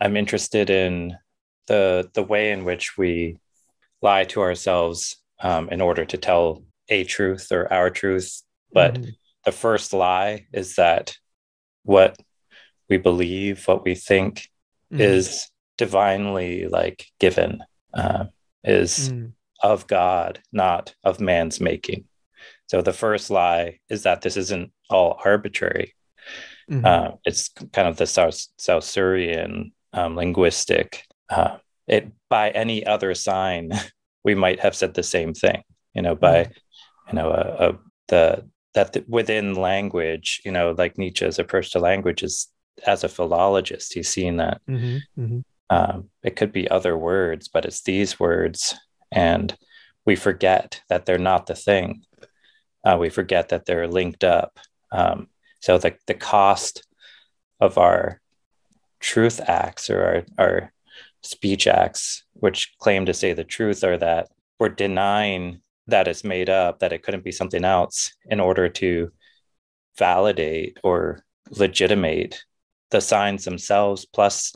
I'm interested in the the way in which we lie to ourselves um, in order to tell a truth or our truth. But mm-hmm. the first lie is that what we believe, what we think, mm-hmm. is divinely like given, uh, is mm. of God, not of man's making. So the first lie is that this isn't all arbitrary. Mm-hmm. Uh, it's kind of the South, Saussurean um, linguistic. Uh, it by any other sign, we might have said the same thing. You know, by mm-hmm. you know uh, uh, the that the, within language, you know, like Nietzsche's approach to language is as a philologist, he's seen that mm-hmm. mm-hmm. Um, it could be other words, but it's these words, and we forget that they're not the thing. Uh, we forget that they're linked up. Um, so the the cost of our truth acts or our, our speech acts, which claim to say the truth, are that we're denying that it's made up, that it couldn't be something else, in order to validate or legitimate the signs themselves plus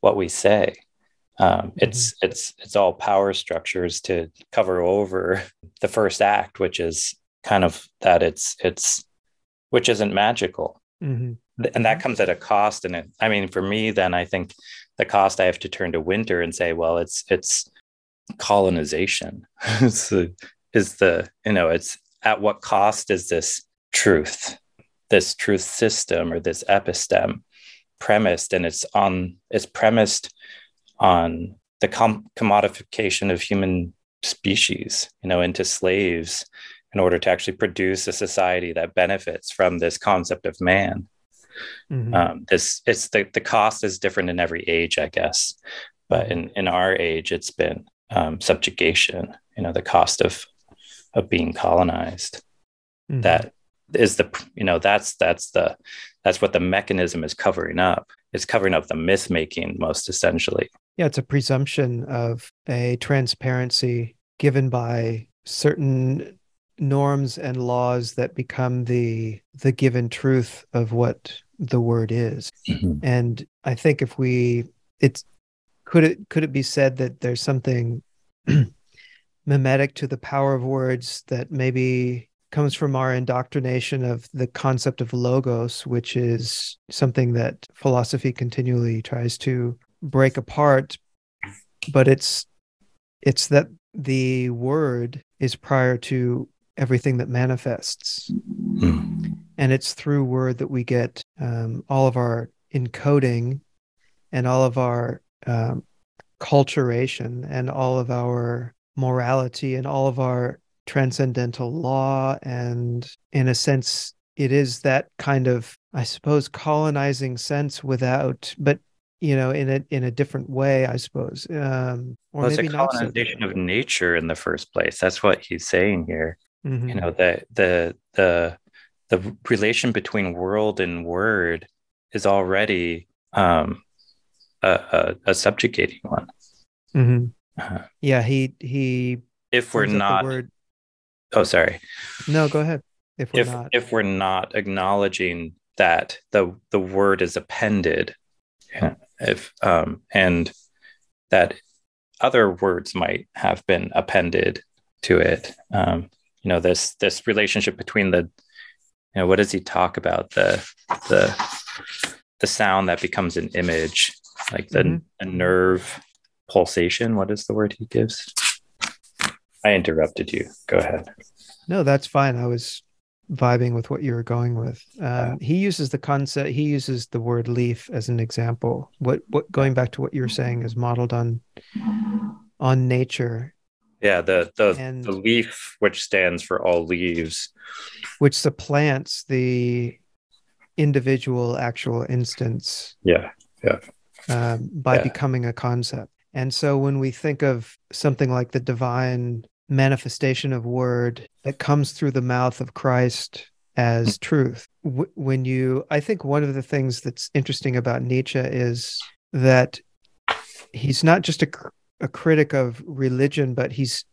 what we say. Um, it's mm-hmm. it's it's all power structures to cover over the first act, which is kind of that it's it's which isn't magical. Mm-hmm. And that comes at a cost and it i mean for me then i think the cost i have to turn to Wynter and say well it's it's colonization. It's the, is the you know it's at what cost is this truth this truth system or this epistem premised? And it's on it's premised on the com- commodification of human species you know into slaves in order to actually produce a society that benefits from this concept of man Mm-hmm. Um, this it's the the cost is different in every age, I guess, but in in our age, it's been um, subjugation. You know, the cost of of being colonized. Mm-hmm. That is the you know that's that's the that's what the mechanism is covering up. It's covering up the myth making most essentially. Yeah, it's a presumption of a transparency given by certain norms and laws that become the the given truth of what the word is mm-hmm. and i think if we it's could it could it be said that there's something mimetic to the power of words that maybe comes from our indoctrination of the concept of logos which is something that philosophy continually tries to break apart but it's it's that the word is prior to everything that manifests. Mm. And it's through word that we get um, all of our encoding and all of our um, culturation and all of our morality and all of our transcendental law. And in a sense, it is that kind of, I suppose, colonizing sense without, but you know, in a in a different way, I suppose. Um, or well, maybe it's a colonization so of nature in the first place. That's what he's saying here. Mm-hmm. You know, the the the the relation between world and word is already um, a, a, a subjugating one. Mm-hmm. Uh, yeah, he he. If we're not, word... oh, sorry. No, go ahead. If we're if, not, if we're not acknowledging that the the word is appended, if um, and that other words might have been appended to it. Um, you know this this relationship between the you know what does he talk about? The the the sound that becomes an image like the mm-hmm. nerve pulsation. What is the word he gives? I interrupted you. Go ahead. No that's fine. I was vibing with what you were going with. Um, he uses the concept he uses the word leaf as an example. What what going back to what you were saying is modeled on on nature yeah, the the, and, the leaf, which stands for all leaves, which supplants the individual actual instance. Yeah, yeah. Um, by yeah. becoming a concept. And so when we think of something like the divine manifestation of word that comes through the mouth of Christ as hmm. truth, w- when you, I think one of the things that's interesting about Nietzsche is that he's not just a a critic of religion, but he's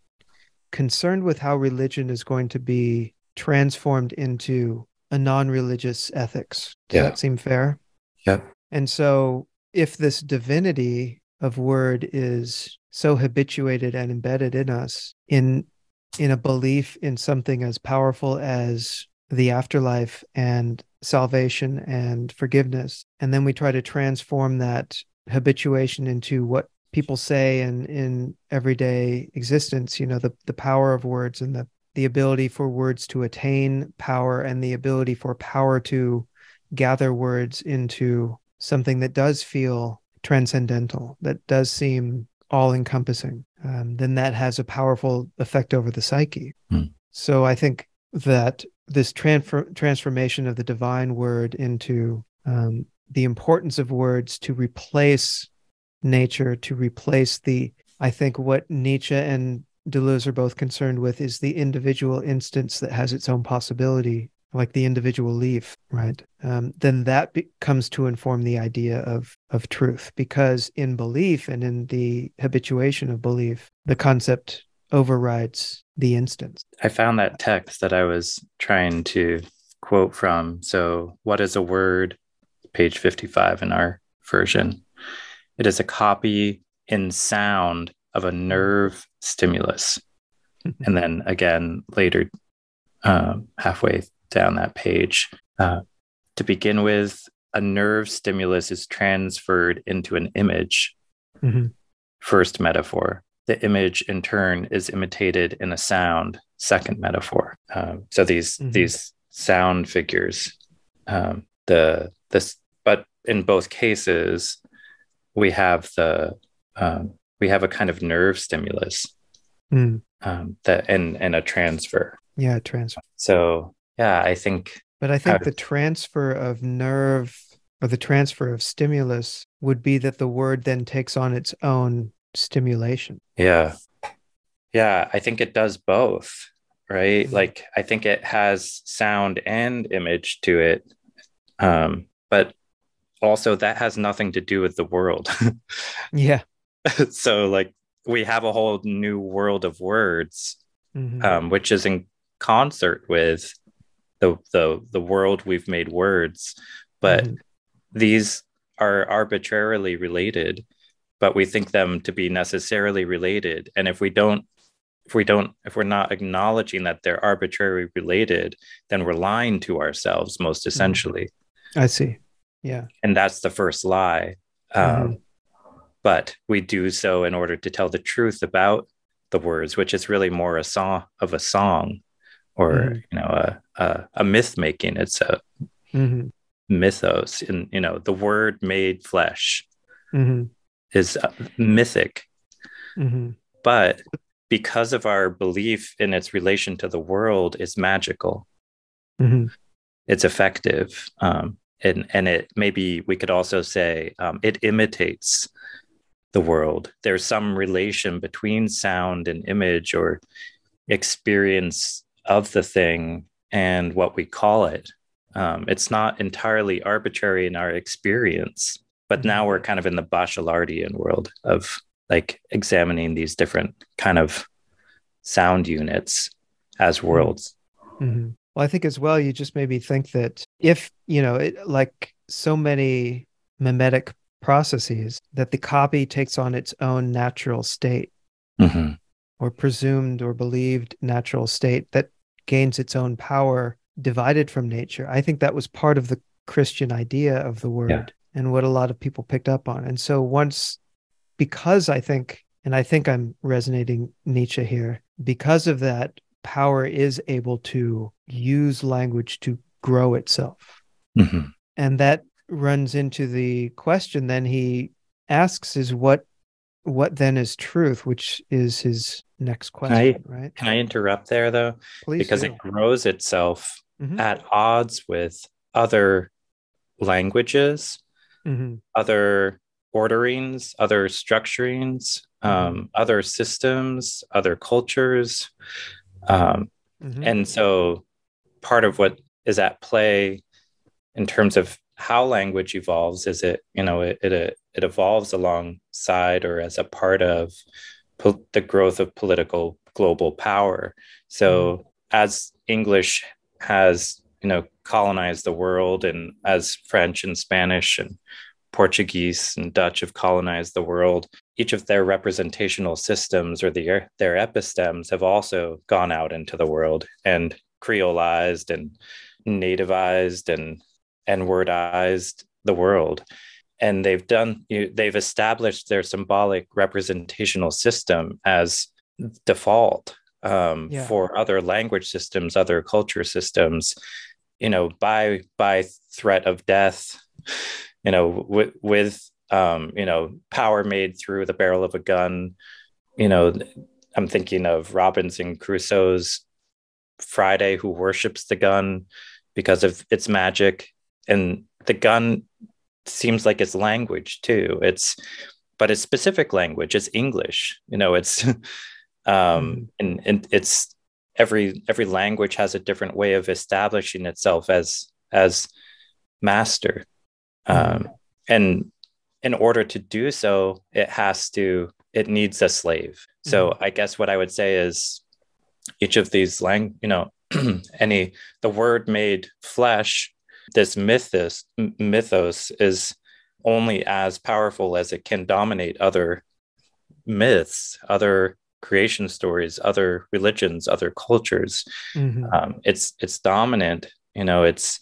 concerned with how religion is going to be transformed into a non-religious ethics. Does yeah. that seem fair? Yeah. And so if this divinity of word is so habituated and embedded in us in in a belief in something as powerful as the afterlife and salvation and forgiveness and then we try to transform that habituation into what people say in in everyday existence you know the the power of words and the the ability for words to attain power and the ability for power to gather words into something that does feel transcendental that does seem all encompassing um, then that has a powerful effect over the psyche mm. so i think that this transfer, transformation of the divine word into um, the importance of words to replace nature to replace the i think what nietzsche and deleuze are both concerned with is the individual instance that has its own possibility like the individual leaf right? Um, then that be- comes to inform the idea of of truth because in belief and in the habituation of belief the concept overrides the instance. I found that text that i was trying to quote from. So what is a word? Page 55 in our version it is a copy in sound of a nerve stimulus. and then again later, um, halfway down that page, uh, to begin with, a nerve stimulus is transferred into an image. Mm-hmm. First metaphor. The image, in turn, is imitated in a sound. Second metaphor. Um, so these mm-hmm. these sound figures, um, the this, but in both cases, we have the um, we have a kind of nerve stimulus mm. um, that and and a transfer. Yeah, transfer. So yeah, I think. But I think the transfer of nerve or the transfer of stimulus would be that the word then takes on its own stimulation. Yeah. Yeah, I think it does both, right? Mm-hmm. Like I think it has sound and image to it. Um, but also that has nothing to do with the world. yeah. so like we have a whole new world of words, mm-hmm. um, which is in concert with the the the world we've made words, but mm-hmm. these are arbitrarily related, but we think them to be necessarily related. And if we don't if we don't if we're not acknowledging that they're arbitrarily related, then we're lying to ourselves most mm-hmm. essentially. I see. Yeah. And that's the first lie. Um, mm-hmm. But we do so in order to tell the truth about the words, which is really more a song of a song or, mm-hmm. you know, a, a, a, myth making. It's a mm-hmm. mythos. And, you know, the word made flesh mm-hmm. is uh, mythic. Mm-hmm. But because of our belief in its relation to the world, is magical. Mm-hmm. It's effective. Um, and and it maybe we could also say um, it imitates the world there's some relation between sound and image or experience of the thing and what we call it um, it's not entirely arbitrary in our experience but now we're kind of in the bachelardian world of like examining these different kind of sound units as mm-hmm. worlds mm-hmm. Well, I think as well, you just maybe think that if, you know, it, like so many mimetic processes, that the copy takes on its own natural state mm-hmm. or presumed or believed natural state that gains its own power divided from nature. I think that was part of the Christian idea of the word yeah. and what a lot of people picked up on. And so once, because I think, and I think I'm resonating Nietzsche here, because of that, power is able to use language to grow itself. Mm-hmm. And that runs into the question then he asks is what what then is truth, which is his next question, can I, right? Can I interrupt there though? Please because do. it grows itself mm-hmm. at odds with other languages, mm-hmm. other orderings, other structurings, mm-hmm. um, other systems, other cultures. Um, mm-hmm. And so part of what is at play in terms of how language evolves is it, you know, it, it, it evolves alongside or as a part of po- the growth of political global power. So mm-hmm. as English has, you know, colonized the world and as French and Spanish and Portuguese and Dutch have colonized the world, each of their representational systems or the, their epistems have also gone out into the world and creolized and nativized and and wordized the world and they've done they've established their symbolic representational system as default um, yeah. for other language systems other culture systems you know by by threat of death you know with with um, you know power made through the barrel of a gun. You know i'm thinking of robinson crusoe's friday who worships the gun because of its magic. And the gun seems like it's language too. It's but it's specific language. It's english you know it's um mm-hmm. and, and it's every every language has a different way of establishing itself as as master. Mm-hmm. um and in order to do so it has to it needs a slave mm-hmm. so i guess what i would say is each of these lang you know any the word made flesh this mythos mythos is only as powerful as it can dominate other myths other creation stories other religions other cultures mm-hmm. um, it's it's dominant you know it's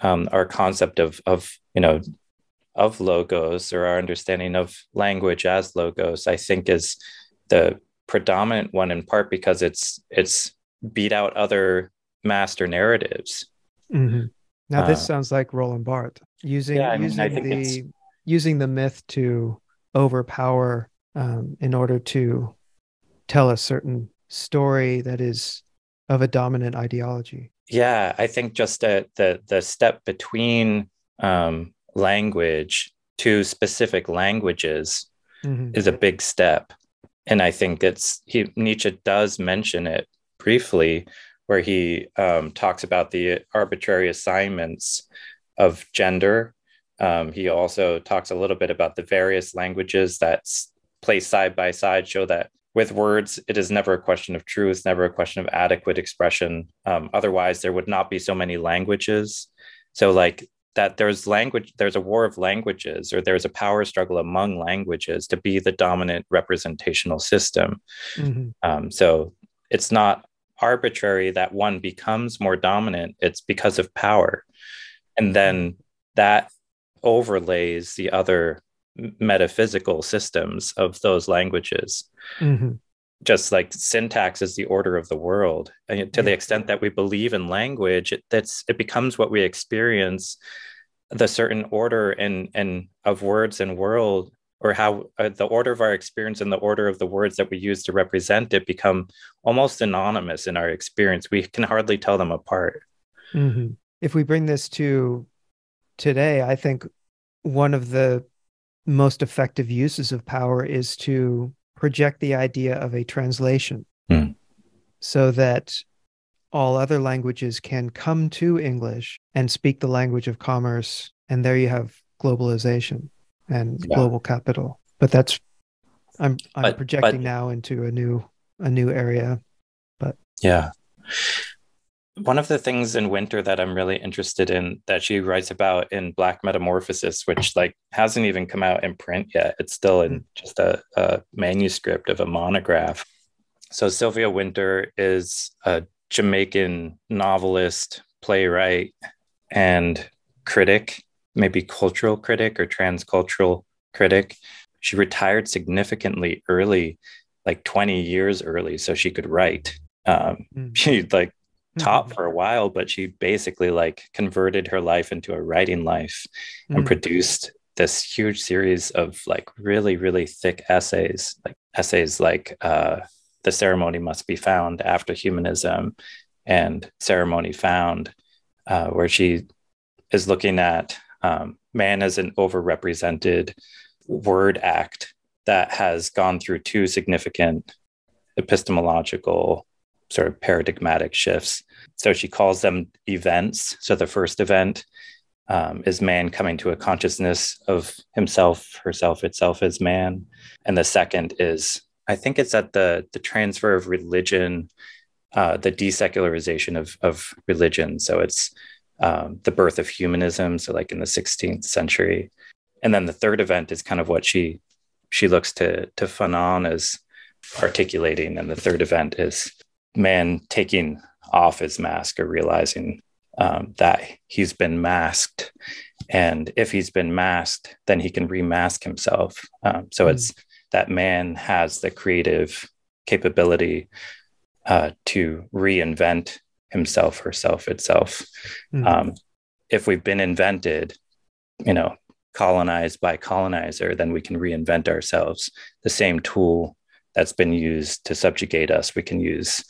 um, our concept of of you know of logos or our understanding of language as logos i think is the predominant one in part because it's it's beat out other master narratives mm-hmm. Now this uh, sounds like Roland Barthes using yeah, I mean, using the using the myth to overpower um, in order to tell a certain story that is of a dominant ideology. Yeah, I think just the the, the step between um, language to specific languages mm-hmm. is a big step, and I think it's he Nietzsche does mention it briefly where he um, talks about the arbitrary assignments of gender. Um, he also talks a little bit about the various languages that placed side by side show that with words, it is never a question of truth, never a question of adequate expression. Um, otherwise, there would not be so many languages. So, like that, there's language, there's a war of languages, or there's a power struggle among languages to be the dominant representational system. Mm-hmm. Um, so, it's not arbitrary that one becomes more dominant, it's because of power. And then that overlays the other metaphysical systems of those languages. Mm-hmm. Just like syntax is the order of the world. And to the extent that we believe in language, it, that's it becomes what we experience the certain order and and of words and world or how uh, the order of our experience and the order of the words that we use to represent it become almost anonymous in our experience. We can hardly tell them apart. Mm-hmm. If we bring this to today, I think one of the most effective uses of power is to project the idea of a translation mm. so that all other languages can come to English and speak the language of commerce. And there you have globalization and yeah. global capital. But that's I'm I'm but, projecting but, now into a new a new area. But yeah. One of the things in Wynter that I'm really interested in that she writes about in Black Metamorphosis, which like hasn't even come out in print yet. It's still in just a, a manuscript of a monograph. So Sylvia Wynter is a Jamaican novelist, playwright, and critic maybe cultural critic or transcultural critic. She retired significantly early, like 20 years early, so she could write. Um, mm. She like taught mm-hmm. for a while, but she basically like converted her life into a writing life mm. and produced this huge series of like really, really thick essays, like essays like uh, The Ceremony Must Be Found After Humanism and Ceremony Found, uh, where she is looking at um, man as an overrepresented word act that has gone through two significant epistemological sort of paradigmatic shifts. So she calls them events. So the first event um, is man coming to a consciousness of himself, herself, itself as man. And the second is, I think it's at the the transfer of religion, uh, the desecularization of of religion. So it's um, the birth of humanism, so like in the 16th century, and then the third event is kind of what she she looks to to Fanon as articulating, and the third event is man taking off his mask or realizing um, that he's been masked, and if he's been masked, then he can remask himself. Um, so mm. it's that man has the creative capability uh, to reinvent himself, herself, itself. Mm. Um, if we've been invented, you know, colonized by colonizer, then we can reinvent ourselves. The same tool that's been used to subjugate us, we can use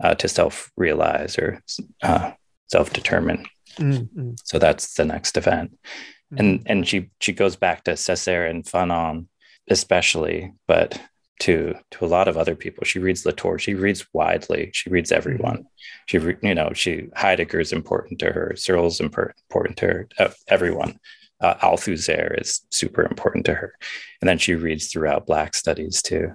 uh, to self realize or uh, self determine. Mm-hmm. So that's the next event. Mm-hmm. And and she she goes back to Césaire and Fanon especially, but to to a lot of other people. She reads Latour. She reads widely. She reads everyone. She you know she Heidegger is important to her. Searle's important to her. Uh, everyone. Uh, Althusser is super important to her, and then she reads throughout Black studies too.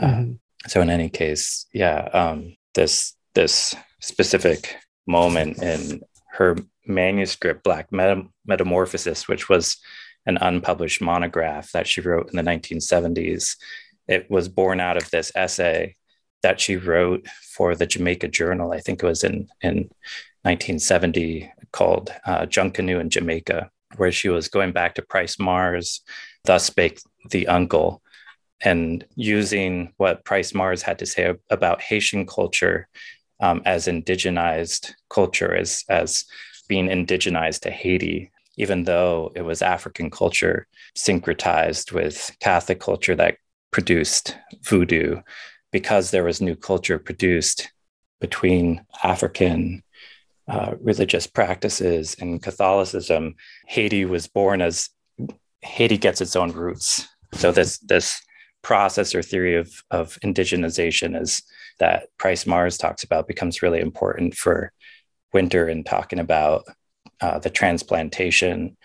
Uh, mm-hmm. So in any case, yeah, um, this this specific moment in her manuscript, Black Metam- Metamorphosis, which was an unpublished monograph that she wrote in the 1970s it was born out of this essay that she wrote for the Jamaica Journal. I think it was in in 1970 called uh, Junkanoo in Jamaica, where she was going back to Price Mars, thus spake the uncle, and using what Price Mars had to say about Haitian culture um, as indigenized culture, as as being indigenized to Haiti, even though it was African culture syncretized with Catholic culture that produced voodoo because there was new culture produced between African uh, religious practices and Catholicism. Haiti was born as Haiti gets its own roots. So this this process or theory of of indigenization is that Price Mars talks about becomes really important for Wynter in talking about uh, the transplantation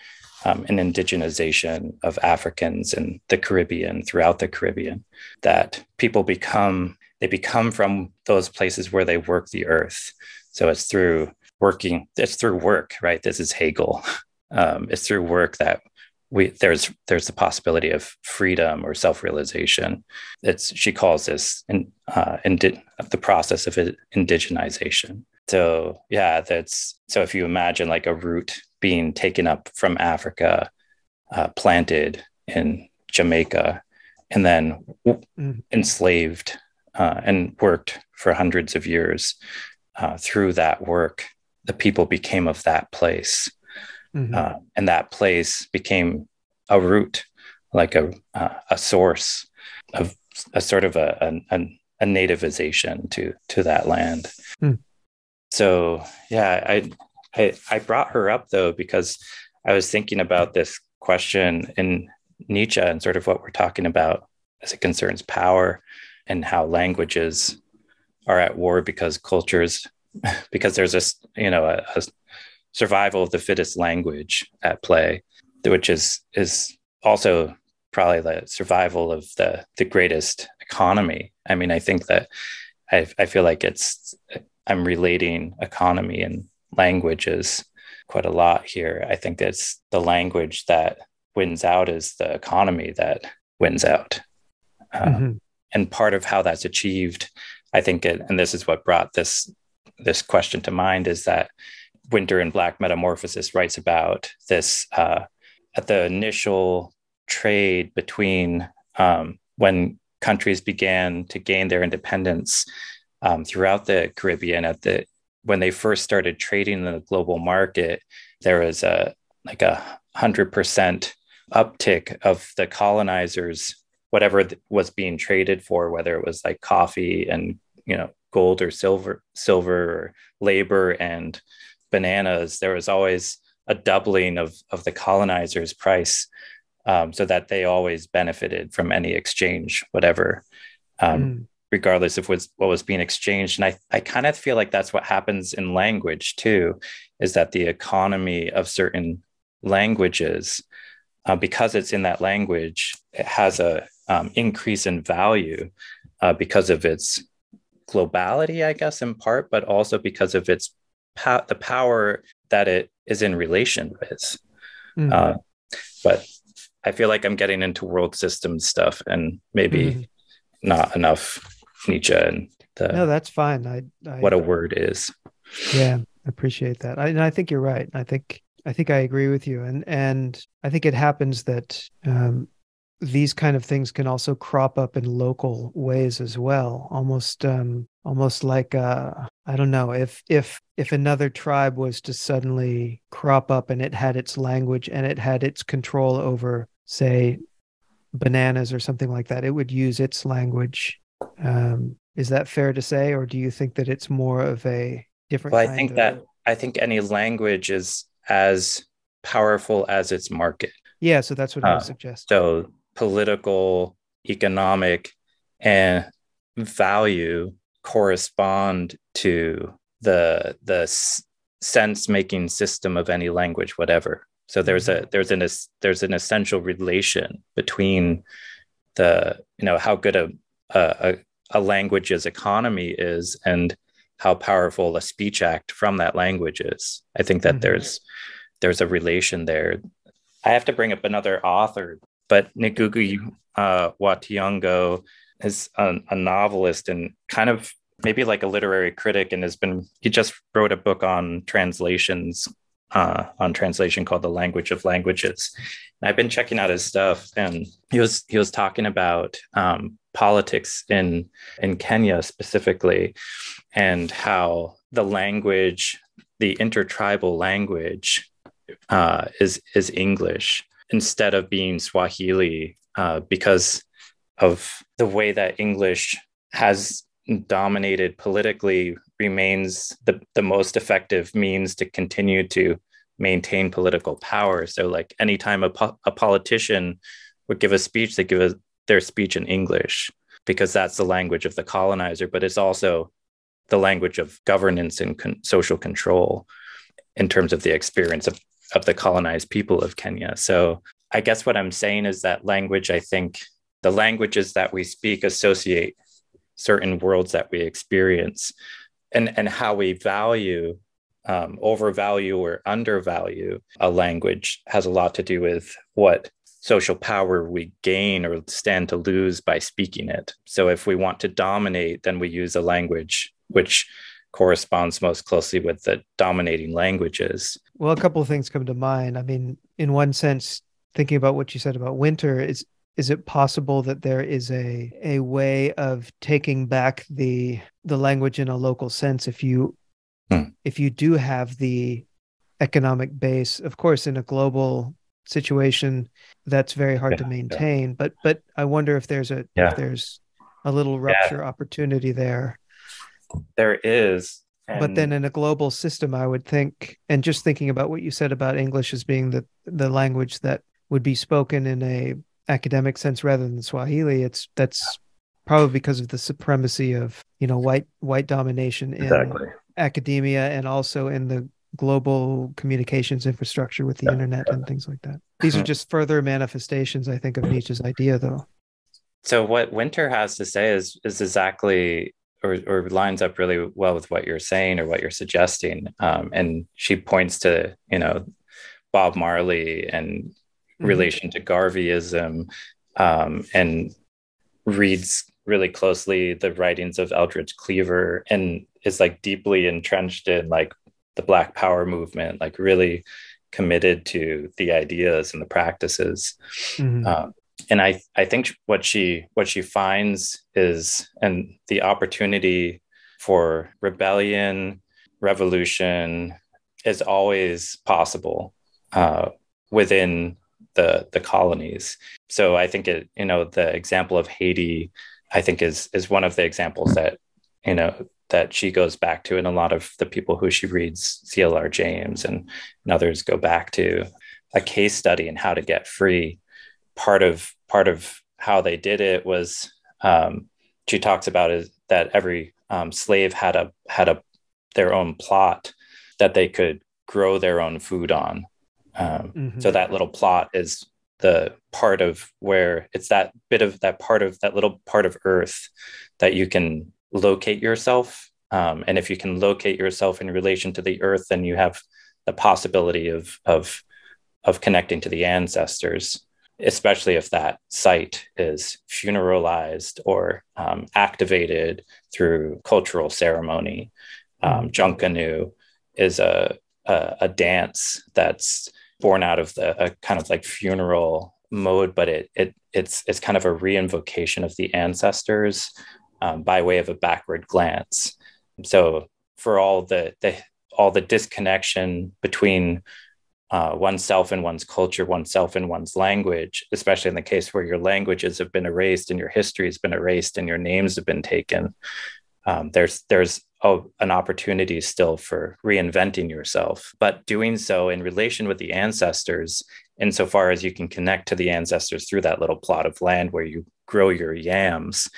um, an indigenization of Africans in the Caribbean, throughout the Caribbean, that people become, they become from those places where they work the earth. So it's through working, it's through work, right? This is Hegel. Um, it's through work that we there's there's the possibility of freedom or self-realization. It's she calls this in, uh, indi- the process of indigenization. So yeah, that's so if you imagine like a root being taken up from Africa, uh, planted in Jamaica, and then mm-hmm. enslaved uh, and worked for hundreds of years. Uh, through that work, the people became of that place. Mm-hmm. Uh, and that place became a root, like a, uh, a source of a sort of a, a, a nativization to, to that land. Mm. So, yeah, I, I, I brought her up though because I was thinking about this question in Nietzsche and sort of what we're talking about as it concerns power and how languages are at war because cultures because there's a you know a, a survival of the fittest language at play which is is also probably the survival of the the greatest economy i mean i think that i, I feel like it's i'm relating economy and languages quite a lot here. I think it's the language that wins out is the economy that wins out. Uh, mm-hmm. And part of how that's achieved, I think, it, and this is what brought this this question to mind, is that Wynter in Black Metamorphosis writes about this uh, at the initial trade between um, when countries began to gain their independence um, throughout the Caribbean at the when they first started trading in the global market, there was a like a hundred percent uptick of the colonizers, whatever was being traded for, whether it was like coffee and you know gold or silver, silver or labor and bananas. There was always a doubling of of the colonizers' price, um, so that they always benefited from any exchange, whatever. Um, mm regardless of what was being exchanged. And I, I kind of feel like that's what happens in language too, is that the economy of certain languages, uh, because it's in that language, it has a um, increase in value uh, because of its globality, I guess, in part, but also because of its po- the power that it is in relation with. Mm-hmm. Uh, but I feel like I'm getting into world system stuff and maybe mm-hmm. not enough Nietzsche and the, no, that's fine. I, I what a word is. Yeah, appreciate that. I, and I think you're right. I think I think I agree with you, and and I think it happens that um, these kind of things can also crop up in local ways as well almost um almost like uh i don't know if if if another tribe was to suddenly crop up and it had its language and it had its control over say bananas or something like that it would use its language. Um is that fair to say or do you think that it's more of a different well, i think of... that i think any language is as powerful as its market. Yeah so that's what uh, i would suggest. so political, economic, and value correspond to the the sense making system of any language whatever. So there's a there's an there's an essential relation between the you know how good a a, a language's economy is and how powerful a speech act from that language is. I think that mm-hmm. there's there's a relation there. I have to bring up another author but Ngugi uh, wa Thiong'o is a, a, novelist and kind of maybe like a literary critic, and has been he just wrote a book on translations uh, on translation called The Language of Languages. And I've been checking out his stuff, and he was he was talking about um, politics in in Kenya specifically, and how the language, the intertribal language, uh, is is English instead of being Swahili uh, because of the way that English has dominated politically remains the, the most effective means to continue to maintain political power. So, like anytime a, po- a politician would give a speech, they give a, their speech in English because that's the language of the colonizer, but it's also the language of governance and con- social control in terms of the experience of of the colonized people of Kenya. So I guess what I'm saying is that language, I think the languages that we speak associate certain worlds that we experience and, and how we value, um, overvalue or undervalue a language has a lot to do with what social power we gain or stand to lose by speaking it. So if we want to dominate, then we use a language which corresponds most closely with the dominating languages. Well, a couple of things come to mind. I mean, in one sense, thinking about what you said about Wynter, is is it possible that there is a a way of taking back the the language in a local sense if you hmm. if you do have the economic base of course in a global situation that's very hard yeah, to maintain yeah. but but i wonder if there's a yeah. if there's a little rupture opportunity there there is. And... But then in a global system, I would think, and just thinking about what you said about English as being the the language that would be spoken in a academic sense rather than Swahili, it's that's probably because of the supremacy of you know white white domination in exactly. academia and also in the global communications infrastructure with the yeah. internet and things like that. These are mm-hmm. just further manifestations, I think, of Nietzsche's idea, though. So what Wynter has to say is is exactly or, or lines up really well with what you're saying or what you're suggesting. Um, and she points to, you know, Bob Marley and mm-hmm. relation to Garveyism um, and reads really closely the writings of Eldridge Cleaver and is like deeply entrenched in like the Black Power movement, like really committed to the ideas and the practices. Mm-hmm. Um, and I I think what she what she finds is and the opportunity for rebellion, revolution is always possible uh, within the the colonies. So I think it you know the example of Haiti I think is is one of the examples that you know that she goes back to and a lot of the people who she reads CLR James and, and others go back to a case study in how to get free part of part of how they did it was um, she talks about is that every um, slave had a had a their own plot that they could grow their own food on. Um, mm-hmm. So that little plot is the part of where it's that bit of that part of that little part of Earth that you can locate yourself. Um, and if you can locate yourself in relation to the Earth, then you have the possibility of of of connecting to the ancestors especially if that site is funeralized or um, activated through cultural ceremony. Um, Junkanoo is a, a, a dance that's born out of the a kind of like funeral mode, but it it it's it's kind of a reinvocation of the ancestors um, by way of a backward glance. So for all the the all the disconnection between uh, oneself and one's culture, oneself and one's language, especially in the case where your languages have been erased and your history has been erased and your names have been taken. Um, there's there's oh, an opportunity still for reinventing yourself, but doing so in relation with the ancestors, insofar as you can connect to the ancestors through that little plot of land where you grow your yams.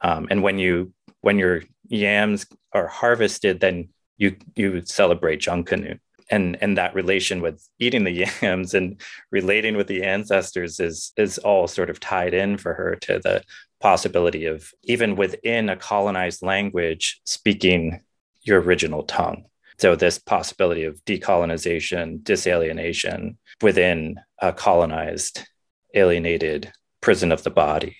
Um, and when you when your yams are harvested, then you you celebrate Junkanoo. And and that relation with eating the yams and relating with the ancestors is is all sort of tied in for her to the possibility of even within a colonized language speaking your original tongue. So, this possibility of decolonization, disalienation within a colonized, alienated prison of the body.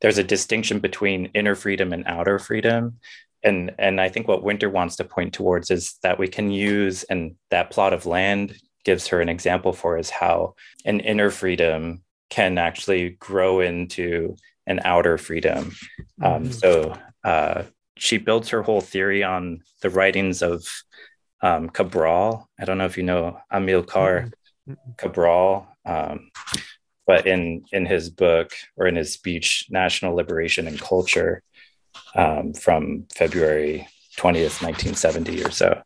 There's a distinction between inner freedom and outer freedom. And, and I think what Wynter wants to point towards is that we can use, and that plot of land gives her an example for, is how an inner freedom can actually grow into an outer freedom. Um, mm-hmm. So uh, she builds her whole theory on the writings of um, Cabral. I don't know if you know Amilcar mm-hmm. Cabral, um, but in in his book or in his speech, National Liberation and Culture, um, from February twentieth, nineteen seventy or so,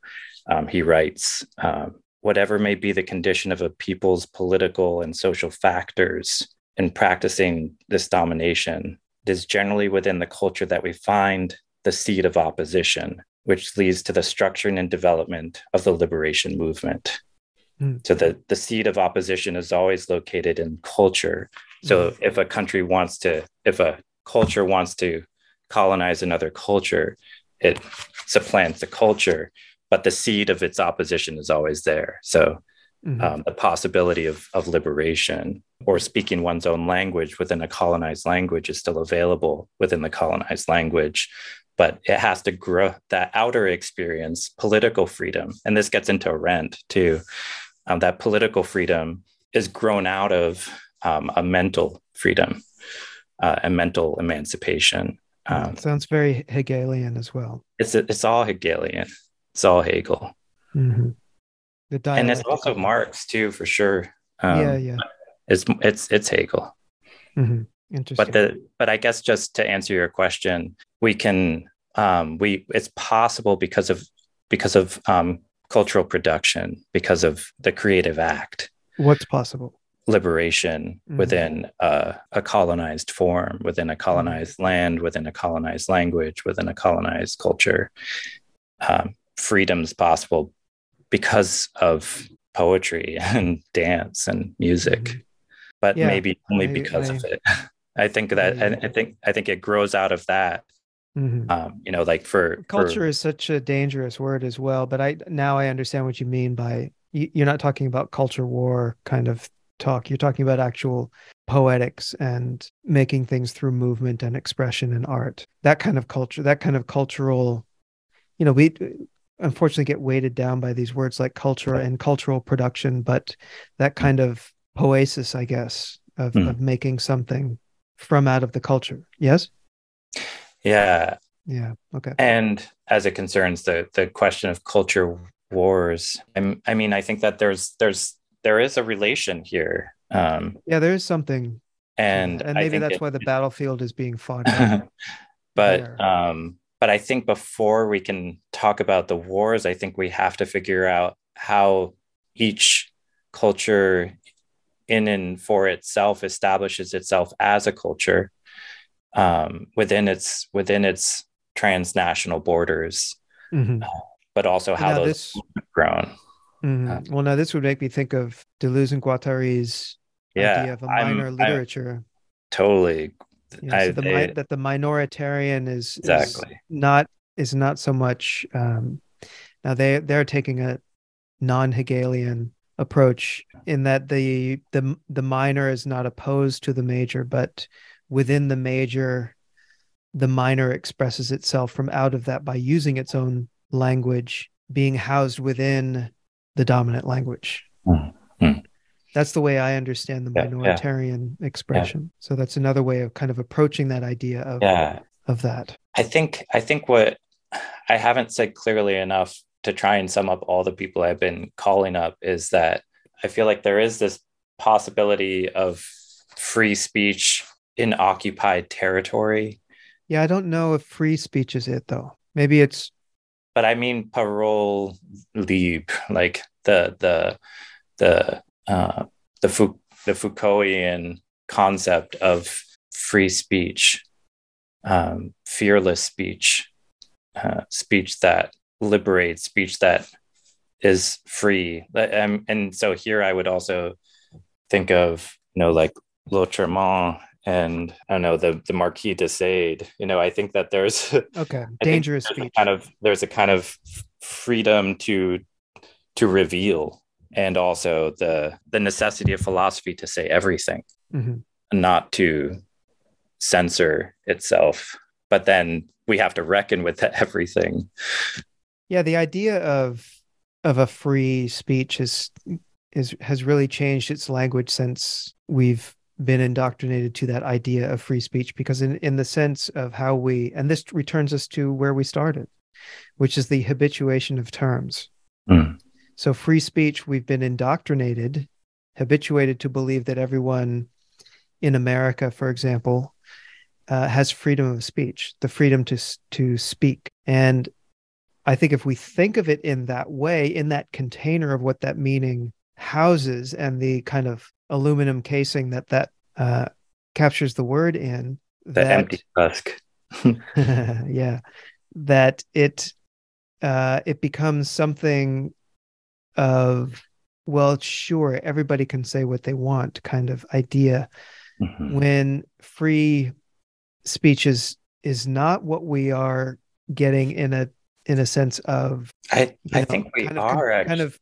um, he writes. Um, Whatever may be the condition of a people's political and social factors, in practicing this domination, it is generally within the culture that we find the seed of opposition, which leads to the structuring and development of the liberation movement. Mm. So the, the seed of opposition is always located in culture. So mm. if a country wants to, if a culture wants to colonize another culture, it supplants the culture, but the seed of its opposition is always there. So mm-hmm. um, the possibility of, of liberation or speaking one's own language within a colonized language is still available within the colonized language but it has to grow that outer experience political freedom and this gets into rent too um, that political freedom is grown out of um, a mental freedom uh, a mental emancipation um, sounds very hegelian as well it's it's all hegelian it's all hegel mm-hmm. The and it's also Marx too, for sure. Um, yeah, yeah. It's it's it's Hegel. Mm-hmm. Interesting. But the but I guess just to answer your question, we can um, we it's possible because of because of um, cultural production, because of the creative act. What's possible? Liberation mm-hmm. within a, a, colonized form, within a colonized mm-hmm. land, within a colonized language, within a colonized culture. Um, freedoms possible because of poetry and dance and music, mm-hmm. but yeah, maybe only I, because I, of it. I think that I, I, think I think it grows out of that. Mm-hmm. Um, you know, like for culture for, is such a dangerous word as well. But I now I understand what you mean by you're not talking about culture war kind of talk. You're talking about actual poetics and making things through movement and expression and art. That kind of culture, that kind of cultural, you know, we unfortunately get weighted down by these words like culture and cultural production, but that hmm. kind of poesis, I guess, of, mm. of making something from out of the culture. Yes. Yeah. Yeah. Okay. And as it concerns the the question of culture wars, I, I mean, I think that there's there's there is a relation here. Um, yeah, there is something, and and maybe that's it, why the battlefield is being fought. but um, but I think before we can talk about the wars, I think we have to figure out how each culture in and for itself establishes itself as a culture um, within its within its transnational borders, mm-hmm. uh, but also how now those this, have grown. Mm-hmm. Uh, well, now this would make me think of Deleuze and Guattari's yeah, idea of a minor I'm, literature. I'm totally yeah, so the, I, that the minoritarian is exactly is not is not so much um, now they they're taking a non-Hegelian approach in that the the the minor is not opposed to the major but within the major the minor expresses itself from out of that by using its own language being housed within the dominant language mm-hmm. that's the way i understand the minoritarian yeah. expression yeah. so that's another way of kind of approaching that idea of yeah. of that i think i think what i haven't said clearly enough to try and sum up all the people I've been calling up is that I feel like there is this possibility of free speech in occupied territory. Yeah, I don't know if free speech is it though. Maybe it's but I mean parole libre, like the the the uh the Fou- the Foucaultian concept of free speech, um, fearless speech, uh, speech that liberates, speech that is free. Um, and so here I would also think of, you know, like Lautréamont and I don't know, the, the Marquis de Sade. You know, I think that there's okay dangerous speech. Kind of there's a kind of freedom to to reveal and also the the necessity of philosophy to say everything, mm-hmm. not to censor itself. But then we have to reckon with everything yeah, the idea of of a free speech is is has really changed its language since we've been indoctrinated to that idea of free speech because in in the sense of how we and this returns us to where we started which is the habituation of terms mm. so free speech we've been indoctrinated habituated to believe that everyone in america for example uh, has freedom of speech the freedom to to speak and I think if we think of it in that way, in that container of what that meaning houses and the kind of aluminum casing that that uh, captures the word in, the that, empty husk. yeah, that it uh, it becomes something of well, sure, everybody can say what they want kind of idea. Mm-hmm. When free speech is is not what we are getting in a in a sense of I I know, think we kind are of, kind of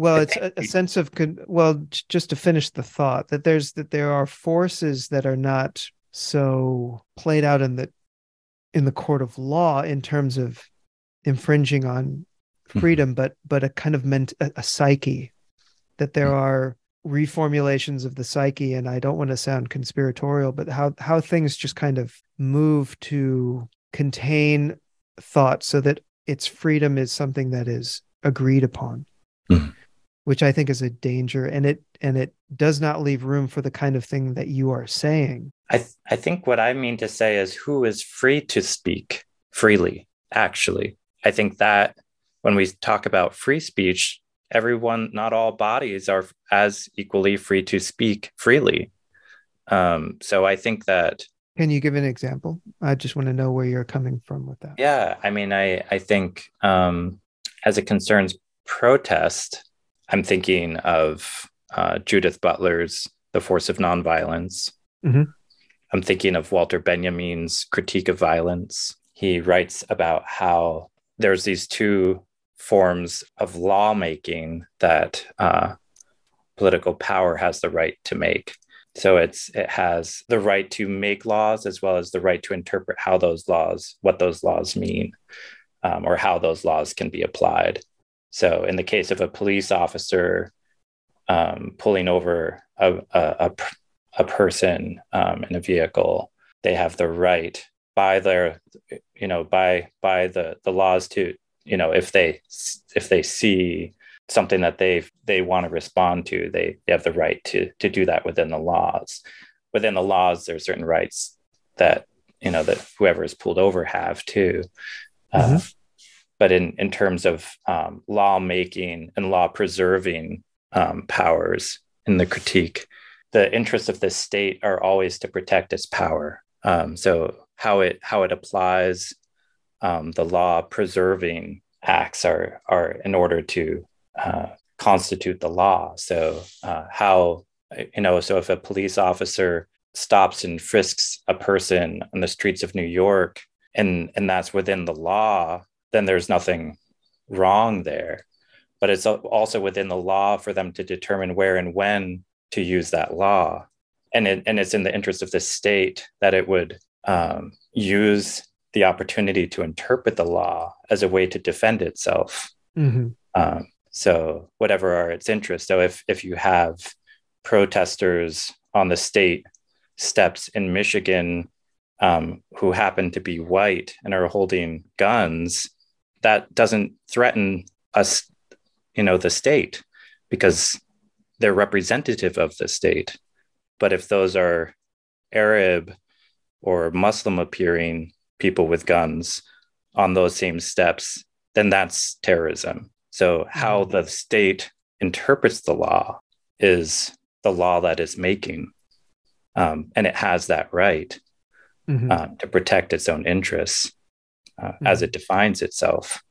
well it's a, a, sense of well just to finish the thought that there's that there are forces that are not so played out in the in the court of law in terms of infringing on mm-hmm. freedom but but a kind of meant a, a psyche that there mm-hmm. are reformulations of the psyche and i don't want to sound conspiratorial but how how things just kind of move to contain thought so that its freedom is something that is agreed upon mm. Which i think is a danger and it and it does not leave room for the kind of thing that you are saying i th- i think what i mean to say is who is free to speak freely actually i think that when we talk about free speech everyone not all bodies are as equally free to speak freely um, so i think that can you give an example? I just want to know where you're coming from with that. Yeah, I mean, I I think um, as it concerns protest, I'm thinking of uh, Judith Butler's "The Force of Nonviolence." Mm-hmm. I'm thinking of Walter Benjamin's critique of violence. He writes about how there's these two forms of lawmaking that uh, political power has the right to make. So it's it has the right to make laws as well as the right to interpret how those laws, what those laws mean, um, or how those laws can be applied. So in the case of a police officer um, pulling over a, a, a, a person um, in a vehicle, they have the right by their, you know, by by the the laws to, you know, if they if they see something that they they want to respond to they, they have the right to to do that within the laws within the laws there are certain rights that you know that whoever is pulled over have too uh, mm-hmm. But in in terms of um, law making and law preserving um, powers in the critique the interests of the state are always to protect its power um, so how it how it applies um, the law preserving acts are are in order to uh, constitute the law. So uh, how you know so if a police officer stops and frisks a person on the streets of New York and and that's within the law, then there's nothing wrong there. but it's also within the law for them to determine where and when to use that law. And, it, and it's in the interest of the state that it would um, use the opportunity to interpret the law as a way to defend itself. Mm-hmm. Um, so whatever are its interests. So if if you have protesters on the state steps in Michigan um, who happen to be white and are holding guns, that doesn't threaten us, you know, the state because they're representative of the state. But if those are Arab or Muslim appearing people with guns on those same steps, then that's terrorism. So, how mm-hmm. the state interprets the law is the law that is making. Um, and it has that right mm-hmm. uh, to protect its own interests uh, mm-hmm. as it defines itself.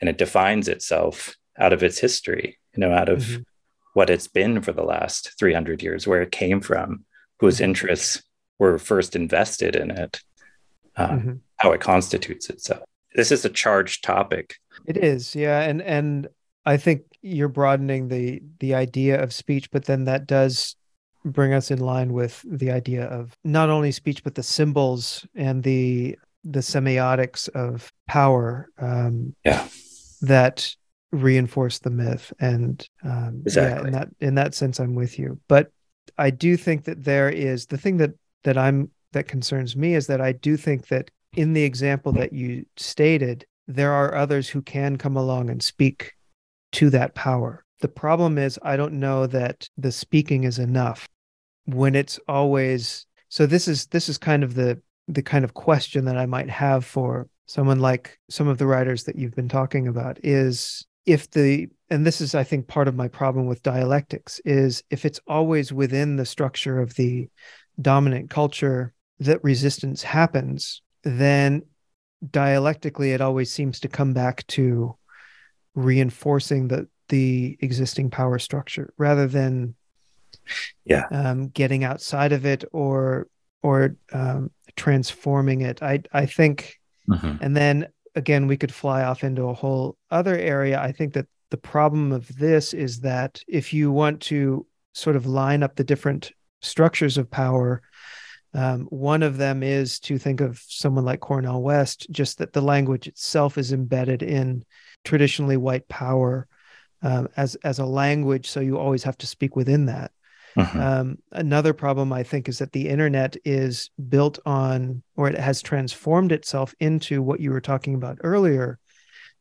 And it defines itself out of its history, you know, out of mm-hmm. what it's been for the last 300 years, where it came from, whose mm-hmm. interests were first invested in it, uh, mm-hmm. how it constitutes itself. This is a charged topic. It is, yeah, and and I think you're broadening the the idea of speech, but then that does bring us in line with the idea of not only speech but the symbols and the the semiotics of power um, yeah that reinforce the myth and um, exactly. yeah in that in that sense i'm with you but i do think that there is the thing that that i'm that concerns me is that i do think that in the example that you stated there are others who can come along and speak to that power. The problem is, I don't know that the speaking is enough when it's always. So this is this is kind of the the kind of question that I might have for someone like some of the writers that you've been talking about is if the and this is I think part of my problem with dialectics is if it's always within the structure of the dominant culture that resistance happens, then dialectically it always seems to come back to reinforcing the the existing power structure rather than yeah. um, getting outside of it or or um, transforming it i i think mm-hmm. and then again we could fly off into a whole other area i think that the problem of this is that if you want to sort of line up the different structures of power um, one of them is to think of someone like Cornel West, just that the language itself is embedded in traditionally white power um, as as a language, so you always have to speak within that. Uh-huh. Um, another problem I think is that the internet is built on, or it has transformed itself into what you were talking about earlier,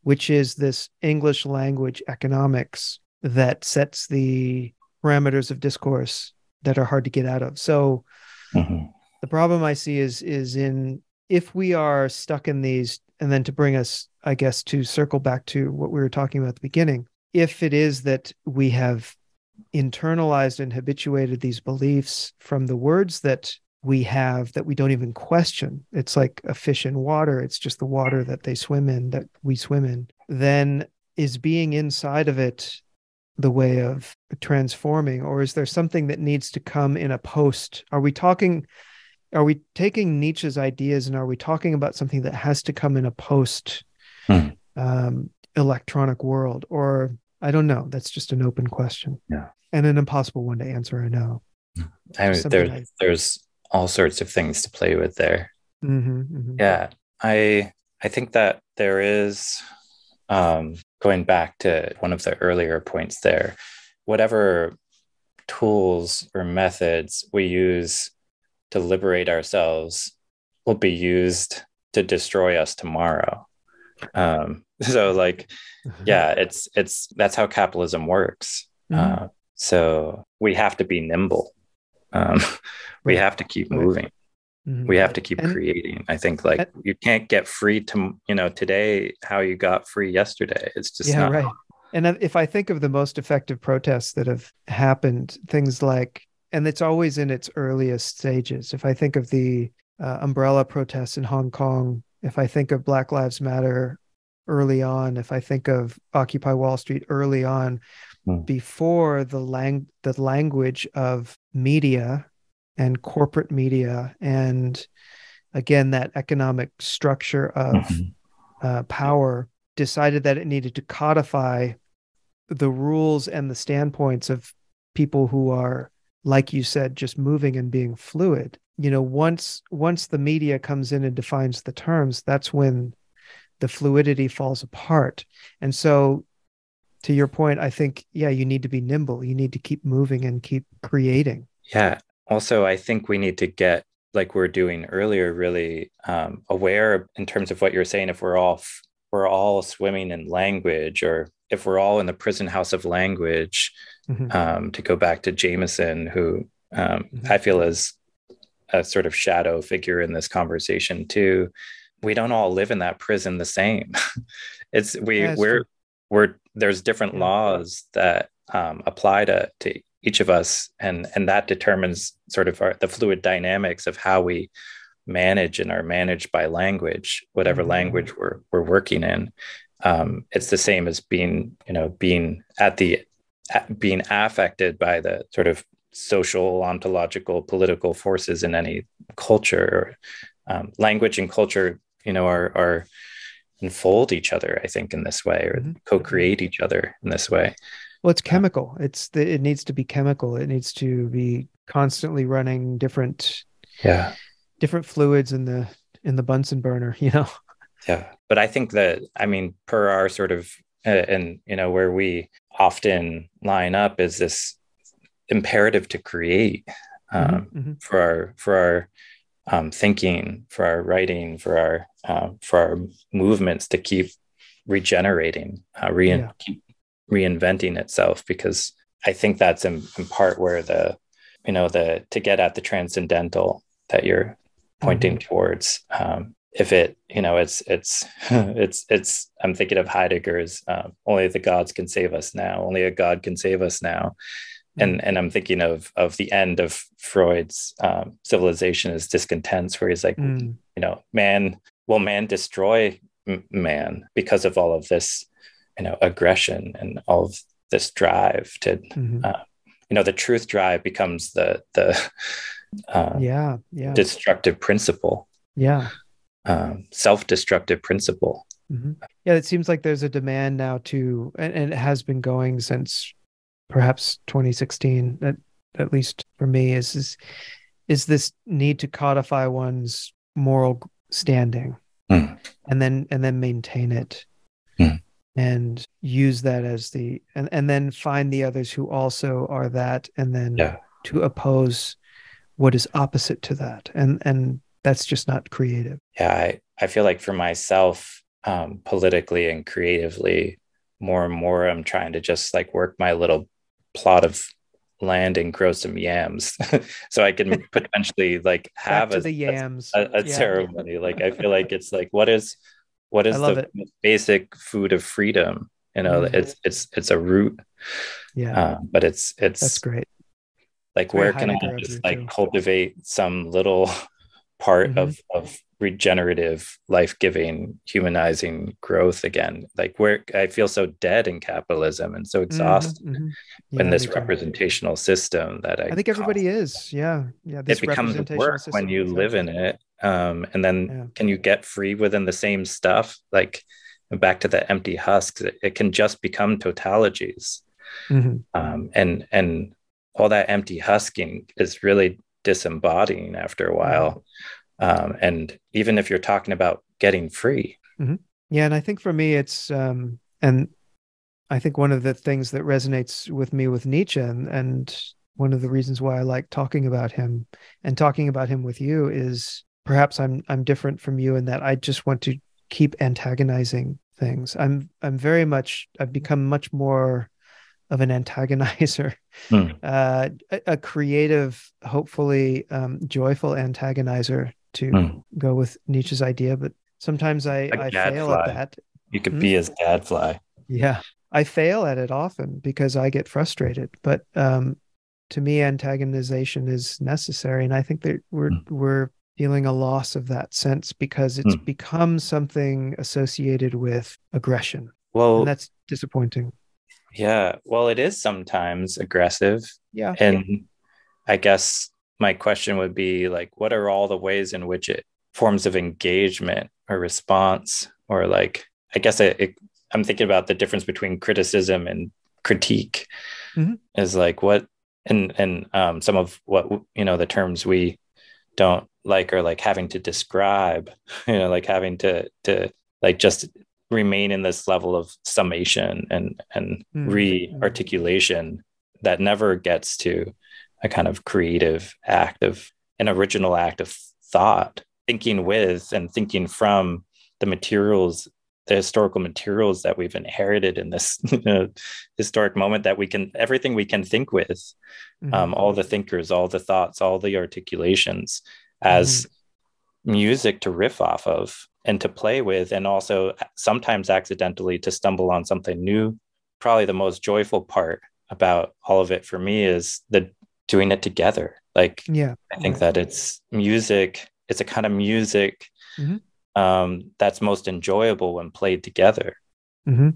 which is this English language economics that sets the parameters of discourse that are hard to get out of. So uh-huh. the problem I see is is in if we are stuck in these and then to bring us i guess to circle back to what we were talking about at the beginning if it is that we have internalized and habituated these beliefs from the words that we have that we don't even question it's like a fish in water it's just the water that they swim in that we swim in then is being inside of it the way of transforming or is there something that needs to come in a post are we talking are we taking Nietzsche's ideas and are we talking about something that has to come in a post hmm. um, electronic world? Or I don't know. That's just an open question. Yeah. And an impossible one to answer, I know. I mean, there, I... there's all sorts of things to play with there. Mm-hmm, mm-hmm. Yeah. I I think that there is um, going back to one of the earlier points there, whatever tools or methods we use to liberate ourselves will be used to destroy us tomorrow. Um, so like, mm-hmm. yeah, it's it's that's how capitalism works. Mm-hmm. Uh, so we have to be nimble. Um, we have to keep moving. Mm-hmm. We have to keep and, creating. I think like and, you can't get free to you know today how you got free yesterday. It's just yeah, not. right. And if I think of the most effective protests that have happened, things like and it's always in its earliest stages. If I think of the uh, umbrella protests in Hong Kong, if I think of Black Lives Matter early on, if I think of Occupy Wall Street early on, mm. before the lang the language of media and corporate media and again that economic structure of mm-hmm. uh, power decided that it needed to codify the rules and the standpoints of people who are like you said just moving and being fluid you know once once the media comes in and defines the terms that's when the fluidity falls apart. And so to your point i think yeah you need to be nimble. You need to keep moving and keep creating. Yeah. Also i think we need to get like we are doing earlier really um, aware in terms of what you're saying if we're all we're all swimming in language or if we're all in the prison house of language mm-hmm. um, to go back to jameson who um, mm-hmm. i feel is a sort of shadow figure in this conversation too we don't all live in that prison the same it's we yeah, we're true. we're there's different yeah. laws that um, apply to to each of us and and that determines sort of our, the fluid dynamics of how we manage and are managed by language whatever mm-hmm. language we're we're working in um, it's the same as being you know being at the being affected by the sort of social ontological political forces in any culture um, language and culture you know are are unfold each other i think in this way or mm-hmm. co-create each other in this way. Well it's chemical. It's the, it needs to be chemical. It needs to be constantly running different yeah. different fluids in the in the bunsen burner you know? Yeah. But i think that i mean per our sort of uh, and you know where we often line up is this imperative to create mm-hmm, um, mm-hmm. for our for our um, thinking, for our writing, for our uh, for our movements to keep regenerating, uh, yeah. keep reinventing itself. Because I think that's in, in, part where the you know the to get at the transcendental that you're pointing mm-hmm. towards. Um, if it you know it's it's it's it's i'm thinking of heidegger's uh, only the gods can save us now only a god can save us now and and I'm thinking of of the end of Freud's um, civilization as discontents, where he's like, mm. you know, man, will man destroy m- man because of all of this, you know, aggression and all of this drive to, mm-hmm. uh, you know, the truth drive becomes the the uh, yeah yeah destructive principle, yeah, um, self-destructive principle. Mm-hmm. Yeah, it seems like there's a demand now to, and, and it has been going since perhaps 2016 at, at least for me is, is is this need to codify one's moral standing mm. and then and then maintain it mm. and use that as the and, and then find the others who also are that and then yeah. to oppose what is opposite to that and and that's just not creative yeah i i feel like for myself um politically and creatively more and more i'm trying to just like work my little plot of land and grow some yams so i can potentially like have a, the yams a, a yeah. ceremony like i feel like it's like what is what is the it. basic food of freedom you know mm-hmm. it's it's it's a root yeah uh, but it's it's that's great like where can i just like too. cultivate some little part mm-hmm. of of regenerative, life giving, humanizing growth again. Like where I feel so dead in capitalism and so mm-hmm, exhausted mm-hmm, in this representational system that I, I think everybody is. Yeah. Yeah. This it becomes work when you live in it. Um, and then yeah. can you get free within the same stuff? Like back to the empty husks, it, it can just become tautologies. Mm-hmm. Um, and and all that empty husking is really disembodying after a while. Um, and even if you're talking about getting free mm-hmm. yeah and i think for me it's um, and i think one of the things that resonates with me with nietzsche and, and one of the reasons why i like talking about him and talking about him with you is perhaps i'm i'm different from you in that i just want to keep antagonizing things i'm i'm very much i've become much more of an antagonizer, mm. uh, a, a, creative, hopefully um, joyful antagonizer to mm. go with Nietzsche's idea, but sometimes I, I fail at that. You could hmm? be his gadfly. Yeah. I fail at it often because I get frustrated. But um, to me, antagonization is necessary. And I think that we're mm. we're feeling a loss of that sense because it's mm. become something associated with aggression. Well and that's disappointing. Yeah. Well, it is sometimes aggressive. Yeah. And I guess my question would be like what are all the ways in which it forms of engagement or response or like i guess it, it, i'm thinking about the difference between criticism and critique mm-hmm. is like what and and um, some of what you know the terms we don't like are like having to describe you know like having to to like just remain in this level of summation and and mm-hmm. re-articulation that never gets to a kind of creative act of an original act of thought thinking with and thinking from the materials the historical materials that we've inherited in this you know, historic moment that we can everything we can think with mm-hmm. um, all the thinkers all the thoughts all the articulations as mm-hmm. music to riff off of and to play with and also sometimes accidentally to stumble on something new probably the most joyful part about all of it for me is the doing it together like yeah i think that it's music it's a kind of music mm-hmm um, that's most enjoyable when played together. Mm-hmm.